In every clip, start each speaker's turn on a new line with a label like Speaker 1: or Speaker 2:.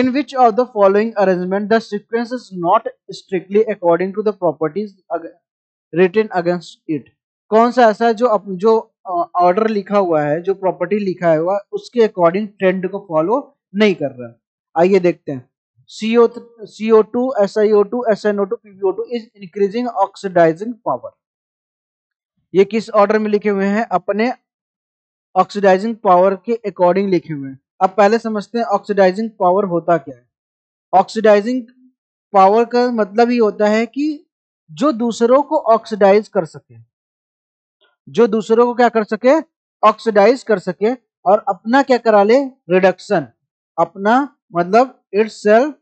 Speaker 1: in which of the following arrangement. The sequence is not strictly according to the properties written against it. कौन सा ऐसा जो जो order लिखा हुआ है, जो प्रॉपर्टी लिखा हुआ उसके अकॉर्डिंग ट्रेंड को फॉलो नहीं कर रहा आइए देखते हैं। CO, CO2 SiO2 SnO2 PbO2 is increasing oxidising power ये किस ऑर्डर में लिखे हुए हैं? अपने ऑक्सीडाइजिंग पावर के अकॉर्डिंग लिखे हुए हैं। अब पहले समझते हैं ऑक्सीडाइजिंग पावर होता क्या है। ऑक्सीडाइजिंग पावर का मतलब ही होता है कि जो दूसरों को ऑक्सीडाइज कर सके। जो दूसरों को क्या कर सके? ऑक्सीडाइज कर सके और अपना क्या करा ले? रिडक्शन अपना मतलब इट्स सेल्फ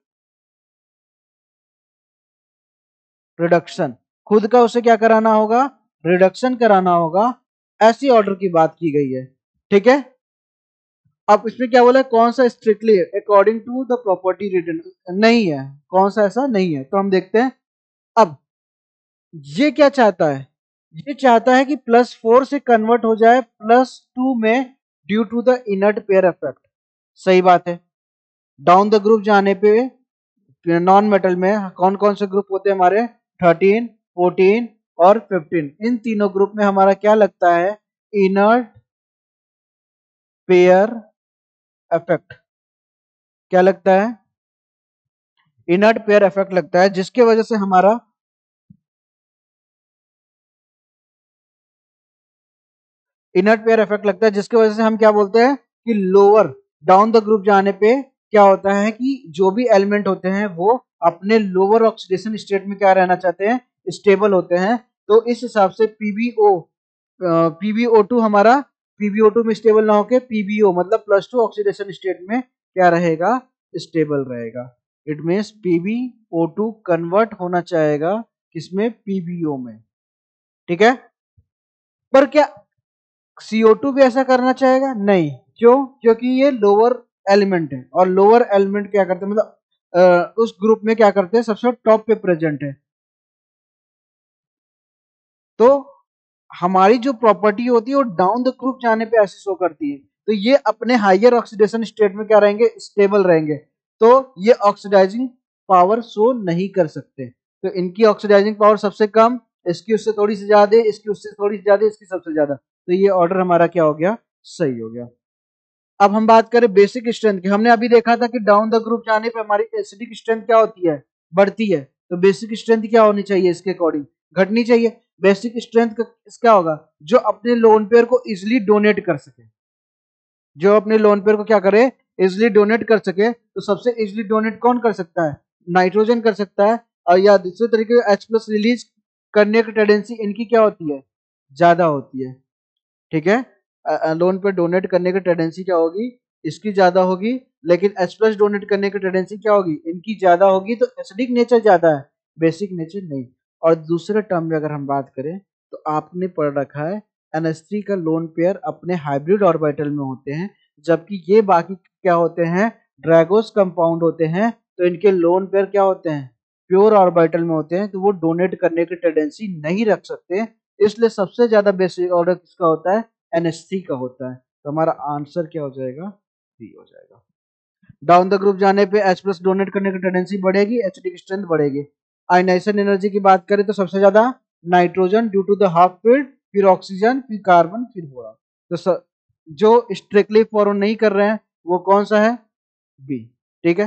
Speaker 1: रिडक्शन खुद का उसे क्या कराना होगा? रिडक्शन कराना होगा। ऐसी ऑर्डर की बात की गई है। ठीक है? अब इसमें क्या बोला कौन सा strictly according to the property return नहीं है। कौन सा ऐसा नहीं है? तो हम देखते हैं। अब, ये क्या चाहता है? ये चाहता है कि प्लस फोर से कन्वर्ट हो जाए प्लस टू में due to the inert pair effect सही बात है। डाउन द ग्रुप जाने पे नॉन मेटल में कौन कौन से ग्रुप होते हैं हमारे? थर्टीन फोर्टीन और फिफ्टीन इन तीनों ग्रुप में हमारा क्या लगता है? इनर्ट पेयर इफ़ेक्ट क्या लगता है? इनर्ट पेयर इफ़ेक्ट लगता है, जिसके वजह से हमारा इनर्ट पेयर इफ़ेक्ट लगता है, जिसकी वजह से हम क्या बोलते हैं? कि लोअर डाउन द ग्रुप जाने पे क्या होता है कि जो भी एलिमेंट होते हैं, वो अपने लोअर ऑक्सीडेशन स्टेट में क्या रहना चाहते हैं? स्टेबल होते हैं। तो इस हिसाब से पीबीओ पीबीओ टू हमारा पीबीओ टू में स्टेबल ना होके पीबीओ मतलब प्लस टू ऑक्सीडेशन स्टेट में क्या रहेगा? स्टेबल रहेगा। It means PbO two convert होना चाहेगा किसमें? पीबीओ में। ठीक है? पर क्या CO2 भी ऐसा करना चाहेगा? नहीं। क्यों? क्योंकि ये लोअर एलिमेंट है। और लोअर एलिमेंट क्या करते हैं? मतलब उस ग्रुप में क्या करते हैं? सबसे टॉप पे प्रेजेंट है। तो हमारी जो प्रॉपर्टी होती है, वो डाउन द क्रूप जाने पे ऐसे शो करती है। तो ये अपने हाइयर ऑक्सीडेशन स्टेट में क्या रहेंगे? स्टेबल रहेंगे। तो ये ऑक्सीडाइजिंग पावर शो नहीं कर सकते। तो इनकी ऑक्सीडाइजिंग पावर सबसे कम, इसकी उससे थोड़ी सी ज़्यादा, इसकी उससे थोड़ी सी ज़्यादा, इसकी सबसे ज़्यादा। तो ये ऑर्डर हमारा क्या हो गया? सही हो गया। अब हम बात करें बेसिक स्ट्रेंथ की। हमने अभी देखा था कि डाउन द ग्रुप जाने पर हमारी एसिडिक स्ट्रेंथ क्या होती है? बढ़ती है। तो बेसिक स्ट्रेंथ क्या होनी चाहिए इसके अकॉर्डिंग घटनी चाहिए। बेसिक स्ट्रेंथ क्या होगा? जो अपने लोन पेयर को इजिली डोनेट कर सके। जो अपने लोन पेयर को क्या करे? इजिली डोनेट कर सके तो सबसे इजिली डोनेट कौन कर सकता है? नाइट्रोजन कर सकता है, और या दूसरे तरीके एच प्लस रिलीज़ करने की टेंडेंसी इनकी क्या होती है? ज़्यादा होती है। ठीक है? लोन पे डोनेट करने की टेंडेंसी क्या होगी? इसकी ज़्यादा होगी, लेकिन एच प्लस डोनेट करने की टेंडेंसी क्या होगी? इनकी ज़्यादा होगी तो एसिडिक नेचर ज़्यादा है बेसिक नेचर नहीं। और दूसरे टर्म में अगर हम बात करें तो आपने पढ़ रखा है एन का लोन पेयर अपने हाइब्रिड ऑर्बिटल में होते हैं, जबकि ये बाकी क्या होते हैं? ड्रैगोस कंपाउंड होते हैं तो इनके लोन पेयर क्या होते हैं? प्योर ऑर्बिटल में होते हैं तो वो डोनेट करने की टेंडेंसी नहीं रख सकते, इसलिए सबसे ज़्यादा बेसिक ऑर्डर किसका होता है? एन का होता है। तो हमारा आंसर क्या हो जाएगा? डी हो जाएगा। डाउन द ग्रुप जाने पे H प्लस डोनेट करने की टेंडेंसी बढ़ेगी एच की स्ट्रेंथ बढ़ेगी। आयनाइजेशन एनर्जी की बात करें तो सबसे ज़्यादा nitrogen due to the half field फिर ऑक्सीजन फिर कार्बन फिर बोरा तो जो स्ट्रिक्टली फॉरवर्ड नहीं कर रहे हैं, वो कौन सा है? बी ठीक है?